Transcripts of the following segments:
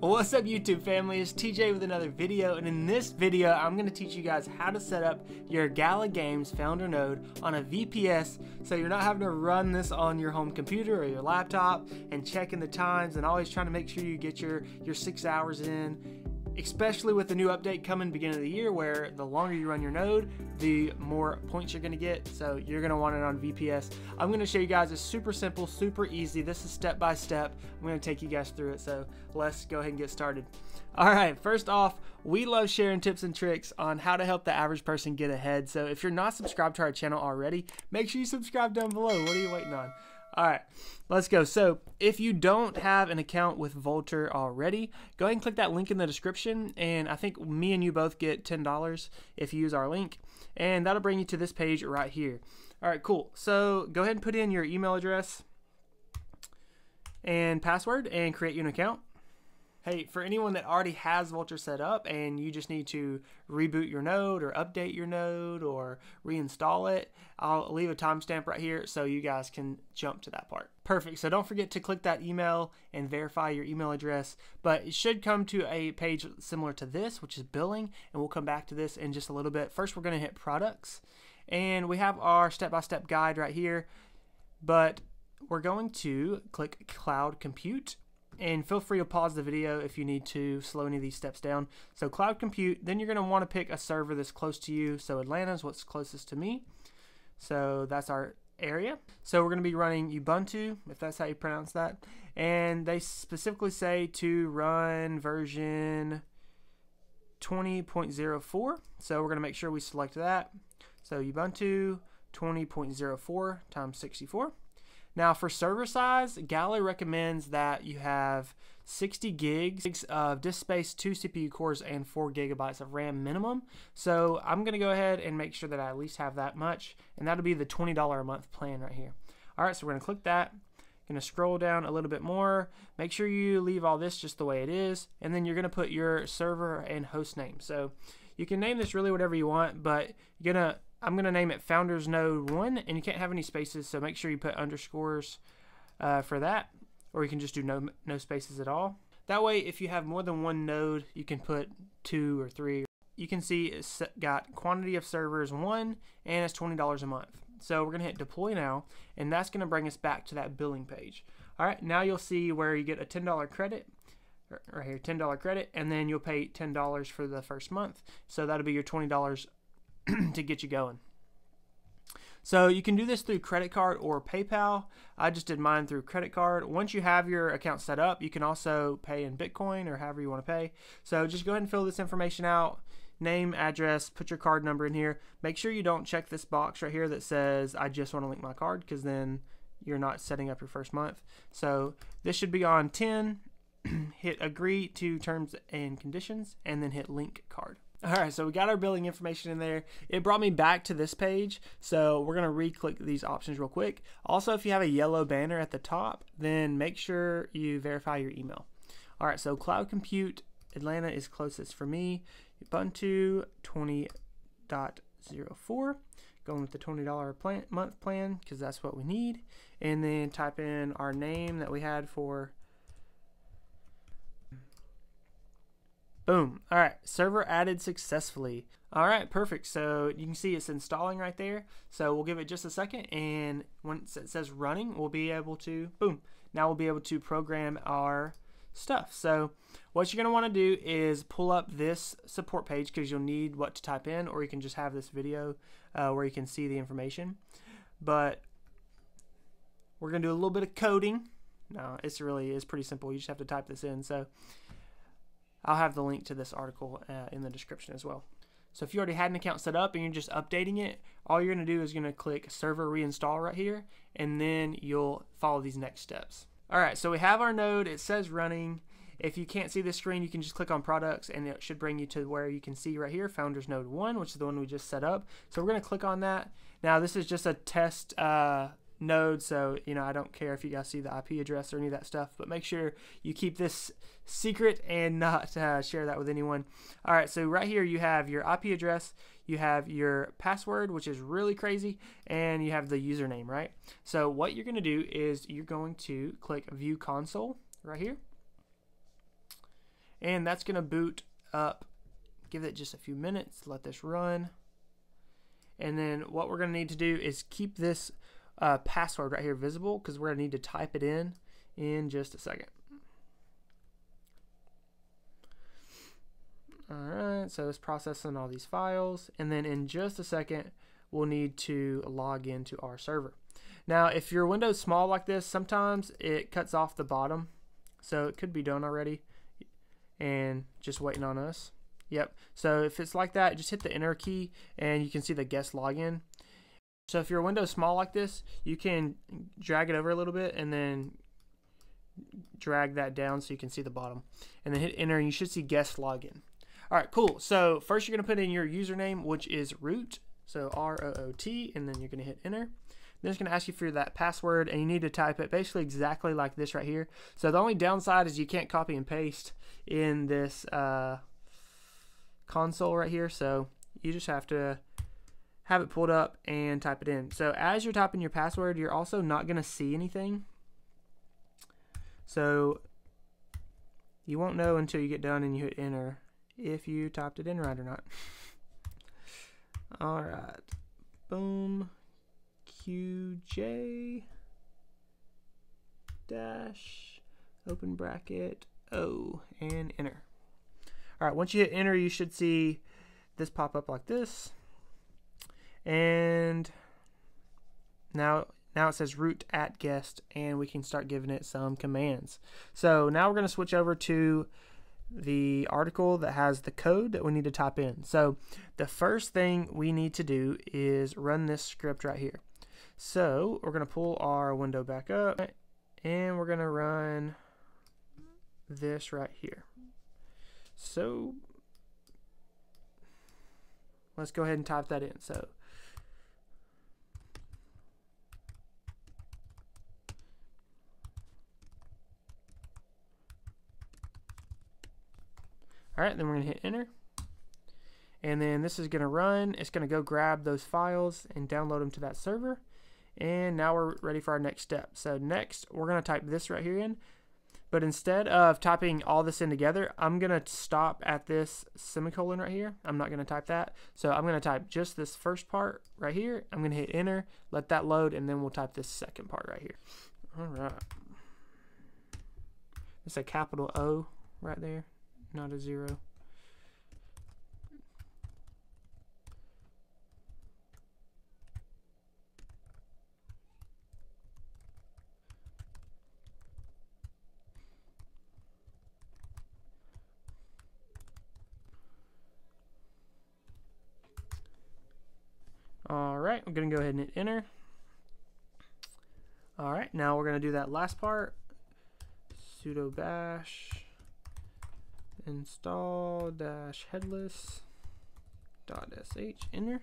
What's up YouTube family, it's TJ with another video and in this video I'm going to teach you guys how to set up your Gala Games Founder node on a VPS so you're not having to run this on your home computer or your laptop and checking the times and always trying to make sure you get your, your six hours in especially with the new update coming beginning of the year where the longer you run your node the more points you're to get. So you're to want it on VPS I'm to show you guys it's super simple super easy. This is step by step. I'm to take you guys through it. So let's go ahead and get started. All right first off we love sharing tips and tricks on how to help the average person get ahead. So if you're not subscribed to our channel already make sure you subscribe down below. What are you waiting on all right, let's go. So, if you don't have an account with Vultr already, go ahead and click that link in the description. And I think me and you both get $10 if you use our link. And that'll bring you to this page right here. All right, cool. So, go ahead and put in your email address and password and create you an account. Hey, for anyone that already has Vultr set up and you just need to reboot your node or update your node or reinstall it, I'll leave a timestamp right here so you guys can jump to that part. Perfect. So don't forget to click that email and verify your email address, but it should come to a page similar to this, which is billing, and we'll come back to this in just a little bit. First, we're going to hit products, and we have our step-by-step -step guide right here, but we're going to click cloud compute and feel free to pause the video if you need to slow any of these steps down. So cloud compute, then you're going to want to pick a server that's close to you. So Atlanta is what's closest to me. So that's our area. So we're going to be running Ubuntu, if that's how you pronounce that. And they specifically say to run version 20.04. So we're going to make sure we select that. So Ubuntu 20.04 times 64. Now for server size, Gala recommends that you have 60 gigs of disk space, two CPU cores, and four gigabytes of RAM minimum. So I'm gonna go ahead and make sure that I at least have that much, and that'll be the $20 a month plan right here. All right, so we're gonna click that. Gonna scroll down a little bit more. Make sure you leave all this just the way it is, and then you're gonna put your server and host name. So you can name this really whatever you want, but you're gonna I'm going to name it Founders Node 1, and you can't have any spaces, so make sure you put underscores uh, for that, or you can just do no, no spaces at all. That way, if you have more than one node, you can put two or three. You can see it's got quantity of servers 1, and it's $20 a month. So we're going to hit deploy now, and that's going to bring us back to that billing page. All right, now you'll see where you get a $10 credit, right here, $10 credit, and then you'll pay $10 for the first month. So that'll be your $20 to get you going. So you can do this through credit card or PayPal. I just did mine through credit card. Once you have your account set up, you can also pay in Bitcoin or however you want to pay. So just go ahead and fill this information out. Name, address, put your card number in here. Make sure you don't check this box right here that says I just want to link my card because then you're not setting up your first month. So this should be on 10. hit agree to terms and conditions and then hit link card. All right, so we got our billing information in there. It brought me back to this page, so we're gonna re-click these options real quick. Also, if you have a yellow banner at the top, then make sure you verify your email. All right, so Cloud Compute Atlanta is closest for me. Ubuntu 20.04, going with the $20 plan, month plan because that's what we need. And then type in our name that we had for Boom. All right, server added successfully. All right, perfect. So you can see it's installing right there. So we'll give it just a second, and once it says running, we'll be able to, boom, now we'll be able to program our stuff. So what you're going to want to do is pull up this support page because you'll need what to type in, or you can just have this video uh, where you can see the information. But we're going to do a little bit of coding. No, it's really is pretty simple. You just have to type this in. So I'll have the link to this article uh, in the description as well. So if you already had an account set up and you're just updating it, all you're going to do is going to click server reinstall right here, and then you'll follow these next steps. All right, so we have our node. It says running. If you can't see the screen, you can just click on products and it should bring you to where you can see right here, Founders Node 1, which is the one we just set up. So we're going to click on that. Now this is just a test uh, node so you know I don't care if you guys see the IP address or any of that stuff but make sure you keep this secret and not uh, share that with anyone all right so right here you have your IP address you have your password which is really crazy and you have the username right so what you're going to do is you're going to click view console right here and that's going to boot up. Give it just a few minutes, let this run. And then what we're going to need to do is keep this uh, password right here visible because we're going to need to type it in in just a second. Alright, so it's processing all these files, and then in just a second, we'll need to log into our server. Now, if your window's small like this, sometimes it cuts off the bottom, so it could be done already, and just waiting on us. Yep, so if it's like that, just hit the enter key, and you can see the guest login. So if your window's small like this, you can drag it over a little bit, and then drag that down so you can see the bottom, and then hit enter, and you should see guest login. All right, cool. So first you're going to put in your username, which is root. So R-O-O-T, and then you're going to hit enter. Then it's going to ask you for that password, and you need to type it basically exactly like this right here. So the only downside is you can't copy and paste in this uh, console right here. So you just have to have it pulled up and type it in. So as you're typing your password, you're also not going to see anything. So you won't know until you get done and you hit enter if you typed it in right or not. All right. Boom. QJ dash open bracket O and enter. All right, once you hit enter, you should see this pop up like this. And now now it says root at guest and we can start giving it some commands. So now we're going to switch over to the article that has the code that we need to type in. So the first thing we need to do is run this script right here. So we're going to pull our window back up and we're going to run this right here. So let's go ahead and type that in. So All right, then we're gonna hit enter. And then this is gonna run. It's gonna go grab those files and download them to that server. And now we're ready for our next step. So next, we're gonna type this right here in. But instead of typing all this in together, I'm gonna stop at this semicolon right here. I'm not gonna type that. So I'm gonna type just this first part right here. I'm gonna hit enter, let that load, and then we'll type this second part right here. All right. It's a capital O right there not a zero. All right, going to go ahead and hit enter. All right, now we're going to do that last part. sudo bash install dash headless dot sh enter.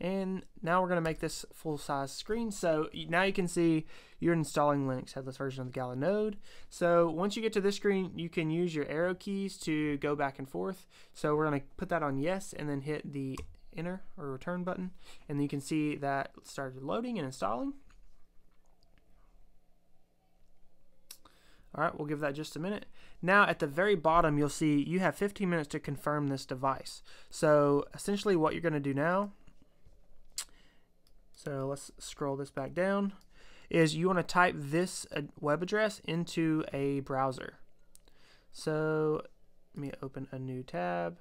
And now we're going to make this full size screen. So now you can see you're installing Linux headless version of the Gala node. So once you get to this screen you can use your arrow keys to go back and forth. So we're going to put that on yes and then hit the enter or return button. And you can see that started loading and installing All right, we'll give that just a minute. Now at the very bottom, you'll see you have 15 minutes to confirm this device. So essentially what you're gonna do now, so let's scroll this back down, is you wanna type this web address into a browser. So let me open a new tab.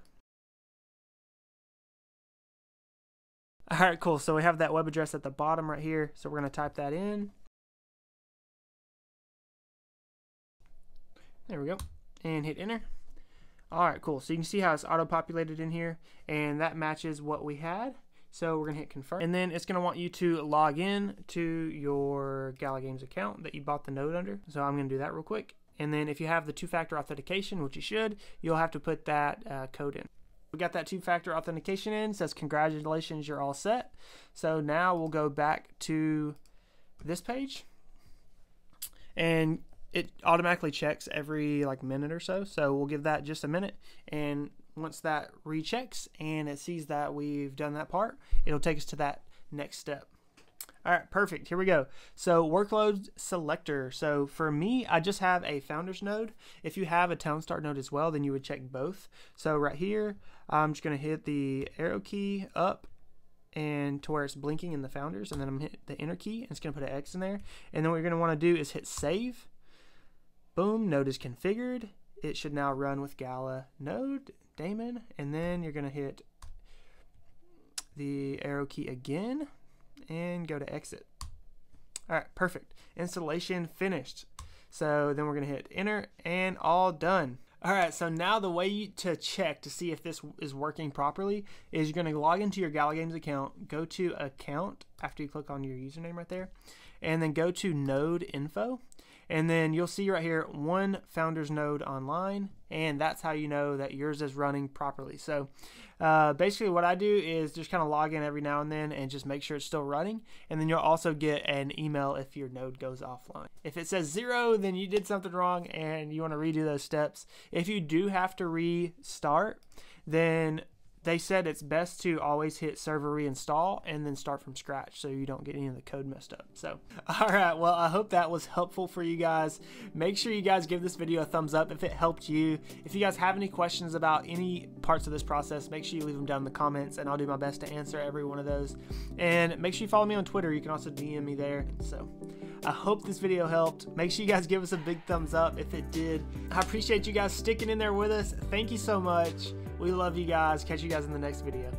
All right, cool. So we have that web address at the bottom right here. So we're gonna type that in. There we go. And hit enter. All right, cool. So you can see how it's auto-populated in here, and that matches what we had. So we're gonna hit confirm, and then it's gonna want you to log in to your Gala Games account that you bought the node under. So I'm gonna do that real quick. And then if you have the two-factor authentication, which you should, you'll have to put that uh, code in. We got that two-factor authentication in. Says congratulations, you're all set. So now we'll go back to this page, and it automatically checks every like minute or so. So we'll give that just a minute. And once that rechecks and it sees that we've done that part, it'll take us to that next step. All right, perfect. Here we go. So workload selector. So for me, I just have a founders node. If you have a Town Star node as well, then you would check both. So right here, I'm just going to hit the arrow key up and to where it's blinking in the founders, and then I'm hit the enter key, and it's going to put an X in there. And then what you're going to want to do is hit save. Boom, node is configured. It should now run with Gala node daemon, and then you're going to hit the arrow key again and go to exit. All right, perfect. Installation finished. So then we're going to hit enter and all done. All right, so now the way to check to see if this is working properly is you're going to log into your Gala Games account, go to account after you click on your username right there, and then go to node info. And then you'll see right here one founders node online, and that's how you know that yours is running properly. So uh, basically, what I do is just kind of log in every now and then and just make sure it's still running. And then you'll also get an email if your node goes offline. If it says zero, then you did something wrong and you want to redo those steps. If you do have to restart, then they said it's best to always hit server reinstall and then start from scratch so you don't get any of the code messed up. So, all right, well, I hope that was helpful for you guys. Make sure you guys give this video a thumbs up if it helped you. If you guys have any questions about any parts of this process, make sure you leave them down in the comments and I'll do my best to answer every one of those. And make sure you follow me on Twitter. You can also DM me there. So, I hope this video helped. Make sure you guys give us a big thumbs up if it did. I appreciate you guys sticking in there with us. Thank you so much. We love you guys. Catch you guys in the next video.